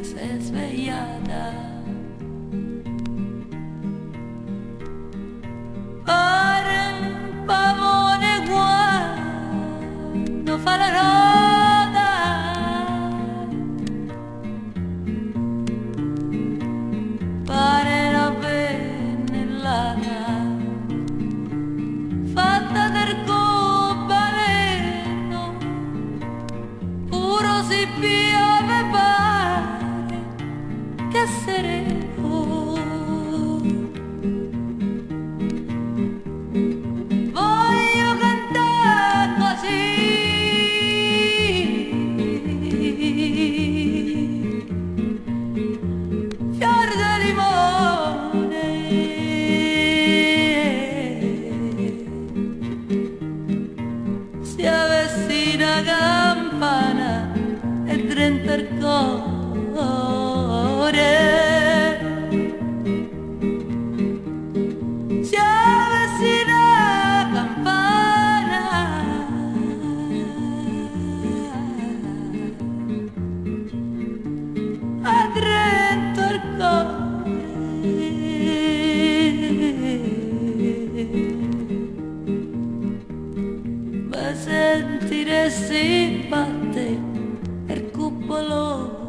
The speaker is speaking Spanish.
è svegliata. Pare un pavone quando fa la nota. Pare una pennellata fatta del cobaleno puro si piove campana e trenta il vestire si batte per cupolo